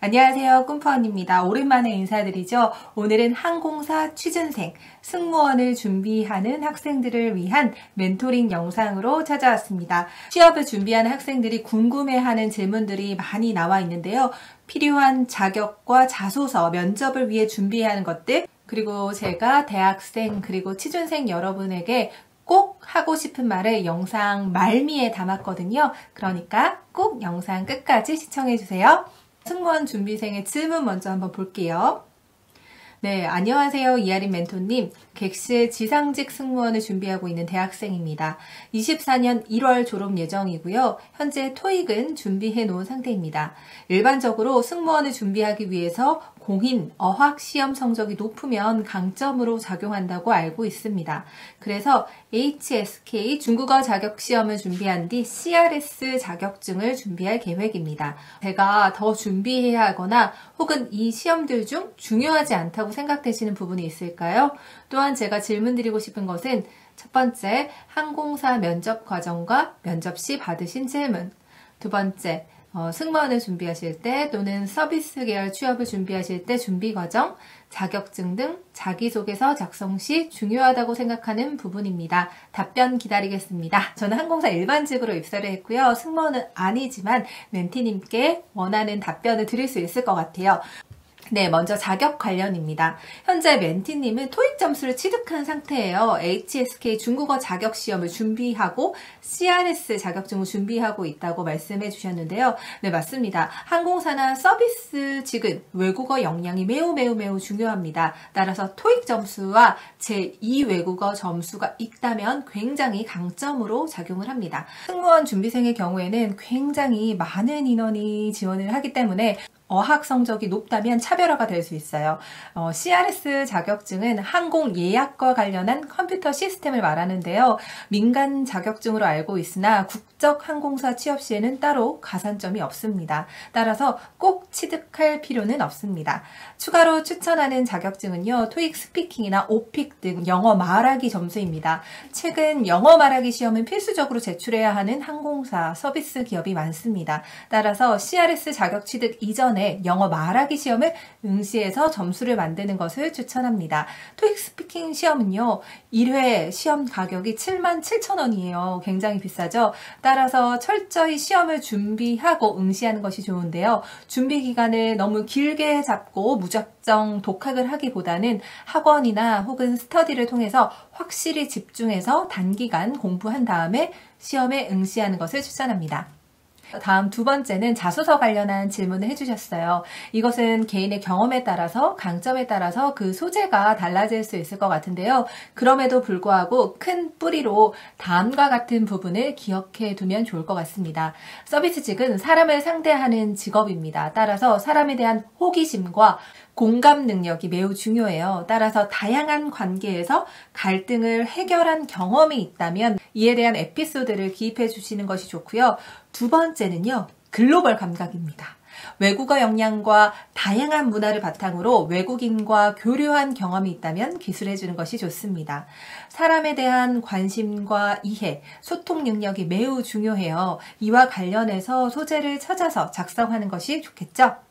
안녕하세요. 꿈퍼언입니다. 오랜만에 인사드리죠. 오늘은 항공사 취준생, 승무원을 준비하는 학생들을 위한 멘토링 영상으로 찾아왔습니다. 취업을 준비하는 학생들이 궁금해하는 질문들이 많이 나와 있는데요. 필요한 자격과 자소서, 면접을 위해 준비해야 하는 것들, 그리고 제가 대학생, 그리고 취준생 여러분에게 꼭 하고 싶은 말을 영상 말미에 담았거든요. 그러니까 꼭 영상 끝까지 시청해주세요. 승무원 준비생의 질문 먼저 한번 볼게요. 네, 안녕하세요. 이아린 멘토님. 객실 지상직 승무원을 준비하고 있는 대학생입니다. 24년 1월 졸업 예정이고요. 현재 토익은 준비해 놓은 상태입니다. 일반적으로 승무원을 준비하기 위해서 공인, 어학 시험 성적이 높으면 강점으로 작용한다고 알고 있습니다. 그래서 HSK 중국어 자격 시험을 준비한 뒤 CRS 자격증을 준비할 계획입니다. 제가 더 준비해야 하거나 혹은 이 시험들 중 중요하지 않다고 생각되시는 부분이 있을까요? 또한 제가 질문 드리고 싶은 것은 첫 번째, 항공사 면접 과정과 면접 시 받으신 질문. 두 번째, 어, 승무원을 준비하실 때 또는 서비스 계열 취업을 준비하실 때 준비 과정, 자격증 등 자기소개서 작성 시 중요하다고 생각하는 부분입니다. 답변 기다리겠습니다. 저는 항공사 일반직으로 입사를 했고요. 승무원은 아니지만 멘티님께 원하는 답변을 드릴 수 있을 것 같아요. 네, 먼저 자격 관련입니다. 현재 멘티님은 토익 점수를 취득한 상태예요. HSK 중국어 자격 시험을 준비하고 CRS 자격증을 준비하고 있다고 말씀해 주셨는데요. 네, 맞습니다. 항공사나 서비스 직은 외국어 역량이 매우 매우 매우 중요합니다. 따라서 토익 점수와 제2 외국어 점수가 있다면 굉장히 강점으로 작용을 합니다. 승무원 준비생의 경우에는 굉장히 많은 인원이 지원을 하기 때문에 어학 성적이 높다면 차별화가 될 수 있어요. 어, CRS 자격증은 항공 예약과 관련한 컴퓨터 시스템을 말하는데요. 민간 자격증으로 알고 있으나 국적 항공사 취업 시에는 따로 가산점이 없습니다. 따라서 꼭 취득할 필요는 없습니다. 추가로 추천하는 자격증은요. 토익 스피킹이나 오픽 등 영어 말하기 점수입니다. 최근 영어 말하기 시험은 필수적으로 제출해야 하는 항공사 서비스 기업이 많습니다. 따라서 CRS 자격 취득 이전에 전에 영어 말하기 시험을 응시해서 점수를 만드는 것을 추천합니다. 토익 스피킹 시험은요, 1회 시험 가격이 7만 7천 원이에요. 굉장히 비싸죠? 따라서 철저히 시험을 준비하고 응시하는 것이 좋은데요. 준비 기간을 너무 길게 잡고 무작정 독학을 하기보다는 학원이나 혹은 스터디를 통해서 확실히 집중해서 단기간 공부한 다음에 시험에 응시하는 것을 추천합니다. 다음 두 번째는 자소서 관련한 질문을 해주셨어요. 이것은 개인의 경험에 따라서 강점에 따라서 그 소재가 달라질 수 있을 것 같은데요. 그럼에도 불구하고 큰 뿌리로 다음과 같은 부분을 기억해 두면 좋을 것 같습니다. 서비스직은 사람을 상대하는 직업입니다. 따라서 사람에 대한 호기심과 공감 능력이 매우 중요해요. 따라서 다양한 관계에서 갈등을 해결한 경험이 있다면 이에 대한 에피소드를 기입해 주시는 것이 좋고요. 두 번째는요. 글로벌 감각입니다. 외국어 역량과 다양한 문화를 바탕으로 외국인과 교류한 경험이 있다면 기술해 주는 것이 좋습니다. 사람에 대한 관심과 이해, 소통 능력이 매우 중요해요. 이와 관련해서 소재를 찾아서 작성하는 것이 좋겠죠?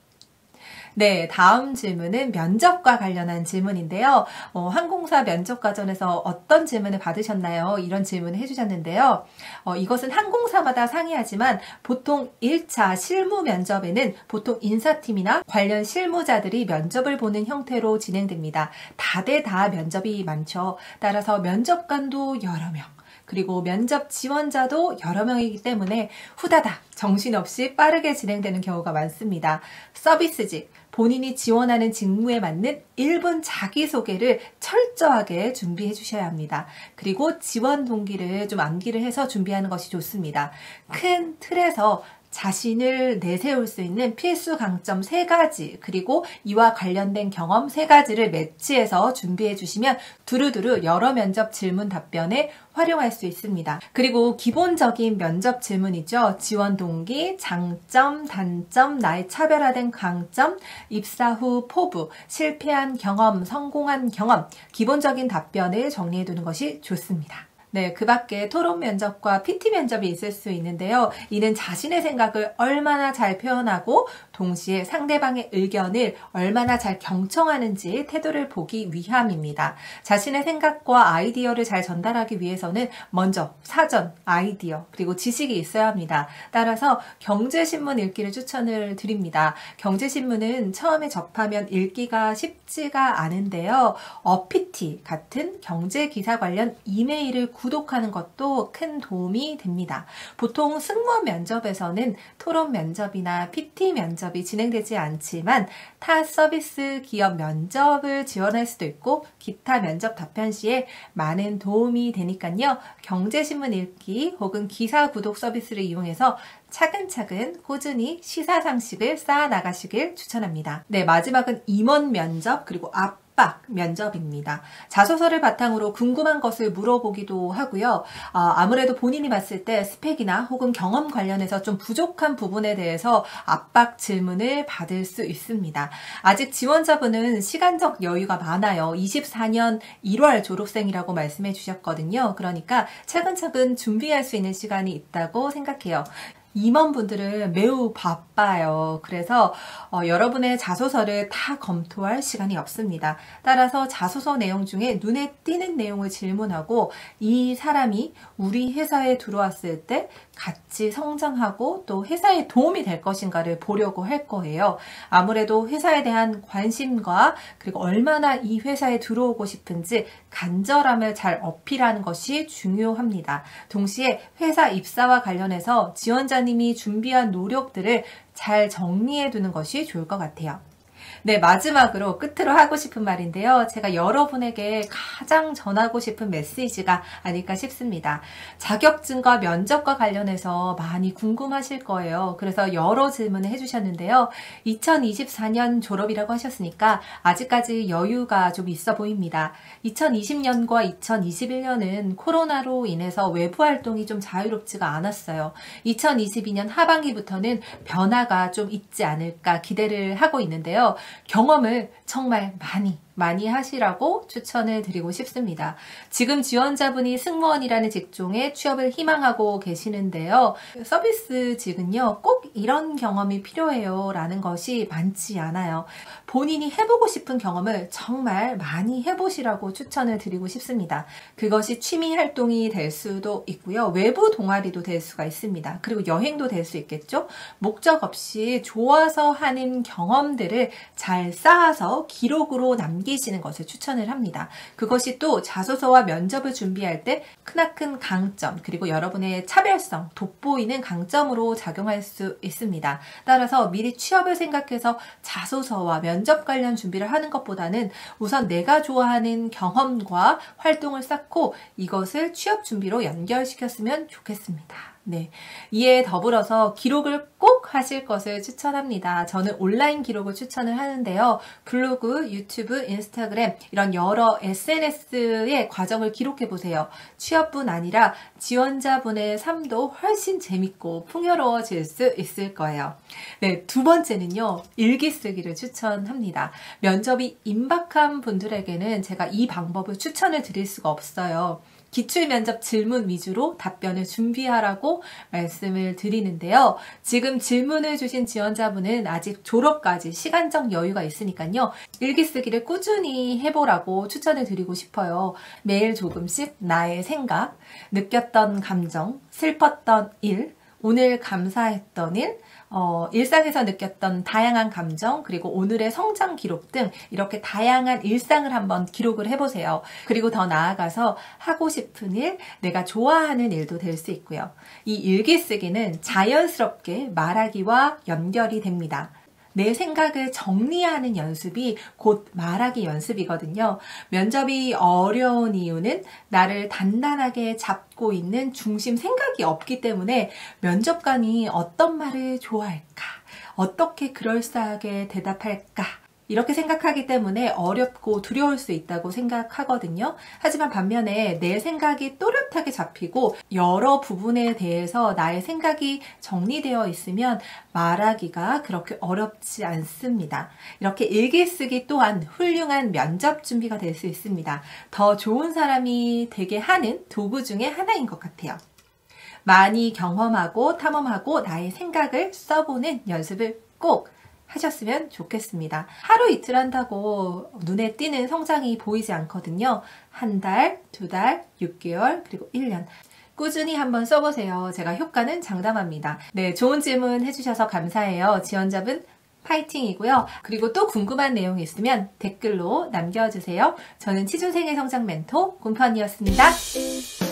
네, 다음 질문은 면접과 관련한 질문인데요. 어, 항공사 면접 과정에서 어떤 질문을 받으셨나요? 이런 질문을 해주셨는데요. 어, 이것은 항공사마다 상이하지만 보통 1차 실무 면접에는 보통 인사팀이나 관련 실무자들이 면접을 보는 형태로 진행됩니다. 다대다 면접이 많죠. 따라서 면접관도 여러 명. 그리고 면접 지원자도 여러 명이기 때문에 후다닥 정신없이 빠르게 진행되는 경우가 많습니다. 서비스직, 본인이 지원하는 직무에 맞는 1분 자기소개를 철저하게 준비해 주셔야 합니다. 그리고 지원 동기를 좀 암기를 해서 준비하는 것이 좋습니다. 큰 틀에서 자신을 내세울 수 있는 필수 강점 3가지 그리고 이와 관련된 경험 3가지를 매치해서 준비해 주시면 두루두루 여러 면접 질문 답변에 활용할 수 있습니다. 그리고 기본적인 면접 질문이죠. 지원 동기, 장점, 단점, 나의 차별화된 강점, 입사 후 포부, 실패한 경험, 성공한 경험, 기본적인 답변을 정리해 두는 것이 좋습니다. 네, 그 밖에 토론 면접과 PT 면접이 있을 수 있는데요. 이는 자신의 생각을 얼마나 잘 표현하고 동시에 상대방의 의견을 얼마나 잘 경청하는지 태도를 보기 위함입니다. 자신의 생각과 아이디어를 잘 전달하기 위해서는 먼저 사전, 아이디어, 그리고 지식이 있어야 합니다. 따라서 경제신문 읽기를 추천을 드립니다. 경제신문은 처음에 접하면 읽기가 쉽지가 않은데요. 어피티 같은 경제 기사 관련 이메일을 구 독하는 것도 큰 도움이 됩니다. 보통 승무원 면접에서는 토론 면접이나 PT 면접이 진행되지 않지만 타 서비스 기업 면접을 지원할 수도 있고 기타 면접 답변 시에 많은 도움이 되니까요. 경제신문 읽기 혹은 기사 구독 서비스를 이용해서 차근차근 꾸준히 시사 상식을 쌓아 나가시길 추천합니다. 네, 마지막은 임원 면접 그리고 앞 압박 면접입니다. 자소서를 바탕으로 궁금한 것을 물어보기도 하고요. 어, 아무래도 본인이 봤을 때 스펙이나 혹은 경험 관련해서 좀 부족한 부분에 대해서 압박 질문을 받을 수 있습니다. 아직 지원자분은 시간적 여유가 많아요. 24년 1월 졸업생이라고 말씀해 주셨거든요. 그러니까 차근차근 준비할 수 있는 시간이 있다고 생각해요. 임원분들은 매우 바빠요. 그래서 어, 여러분의 자소서를 다 검토할 시간이 없습니다. 따라서 자소서 내용 중에 눈에 띄는 내용을 질문하고 이 사람이 우리 회사에 들어왔을 때 같이 성장하고 또 회사에 도움이 될 것인가를 보려고 할 거예요. 아무래도 회사에 대한 관심과 그리고 얼마나 이 회사에 들어오고 싶은지 간절함을 잘 어필하는 것이 중요합니다. 동시에 회사 입사와 관련해서 지원자님 이 준비한 노력들을 잘 정리해 두는 것이 좋을 것 같아요. 네, 마지막으로 끝으로 하고 싶은 말인데요. 제가 여러분에게 가장 전하고 싶은 메시지가 아닐까 싶습니다. 자격증과 면접과 관련해서 많이 궁금하실 거예요. 그래서 여러 질문을 해주셨는데요. 2024년 졸업이라고 하셨으니까 아직까지 여유가 좀 있어 보입니다. 2020년과 2021년은 코로나로 인해서 외부 활동이 좀 자유롭지가 않았어요. 2022년 하반기부터는 변화가 좀 있지 않을까 기대를 하고 있는데요. 경험을 정말 많이 많이 하시라고 추천을 드리고 싶습니다. 지금 지원자분이 승무원이라는 직종에 취업을 희망하고 계시는데요. 서비스직은요, 꼭 이런 경험이 필요해요. 라는 것이 많지 않아요. 본인이 해보고 싶은 경험을 정말 많이 해보시라고 추천을 드리고 싶습니다. 그것이 취미 활동이 될 수도 있고요. 외부 동아리도 될 수가 있습니다. 그리고 여행도 될 수 있겠죠? 목적 없이 좋아서 하는 경험들을 잘 쌓아서 기록으로 남기 남기시는 것을 추천을 합니다. 그것이 또 자소서와 면접을 준비할 때 크나큰 강점 그리고 여러분의 차별성, 돋보이는 강점으로 작용할 수 있습니다. 따라서 미리 취업을 생각해서 자소서와 면접 관련 준비를 하는 것보다는 우선 내가 좋아하는 경험과 활동을 쌓고 이것을 취업 준비로 연결시켰으면 좋겠습니다. 네. 이에 더불어서 기록을 꼭 하실 것을 추천합니다. 저는 온라인 기록을 추천을 하는데요. 블로그, 유튜브, 인스타그램 이런 여러 SNS의 과정을 기록해 보세요. 취업뿐 아니라 지원자분의 삶도 훨씬 재밌고 풍요로워질 수 있을 거예요. 네, 두 번째는요. 일기 쓰기를 추천합니다. 면접이 임박한 분들에게는 제가 이 방법을 추천을 드릴 수가 없어요. 기출 면접 질문 위주로 답변을 준비하라고 말씀을 드리는데요. 지금 질문을 주신 지원자분은 아직 졸업까지 시간적 여유가 있으니까요. 일기 쓰기를 꾸준히 해보라고 추천을 드리고 싶어요. 매일 조금씩 나의 생각, 느꼈던 감정, 슬펐던 일, 오늘 감사했던 일, 어, 일상에서 느꼈던 다양한 감정, 그리고 오늘의 성장 기록 등 이렇게 다양한 일상을 한번 기록을 해보세요. 그리고 더 나아가서 하고 싶은 일, 내가 좋아하는 일도 될 수 있고요. 이 일기 쓰기는 자연스럽게 말하기와 연결이 됩니다. 내 생각을 정리하는 연습이 곧 말하기 연습이거든요. 면접이 어려운 이유는 나를 단단하게 잡고 있는 중심 생각이 없기 때문에 면접관이 어떤 말을 좋아할까? 어떻게 그럴싸하게 대답할까? 이렇게 생각하기 때문에 어렵고 두려울 수 있다고 생각하거든요. 하지만 반면에 내 생각이 또렷하게 잡히고 여러 부분에 대해서 나의 생각이 정리되어 있으면 말하기가 그렇게 어렵지 않습니다. 이렇게 일기 쓰기 또한 훌륭한 면접 준비가 될 수 있습니다. 더 좋은 사람이 되게 하는 도구 중에 하나인 것 같아요. 많이 경험하고 탐험하고 나의 생각을 써보는 연습을 꼭 하셨으면 좋겠습니다. 하루 이틀 한다고 눈에 띄는 성장이 보이지 않거든요. 한 달, 두 달, 6개월, 그리고 1년. 꾸준히 한번 써보세요. 제가 효과는 장담합니다. 네, 좋은 질문 해주셔서 감사해요. 지원자분 파이팅이고요. 그리고 또 궁금한 내용이 있으면 댓글로 남겨주세요. 저는 취준생의 성장 멘토 곰판이었습니다.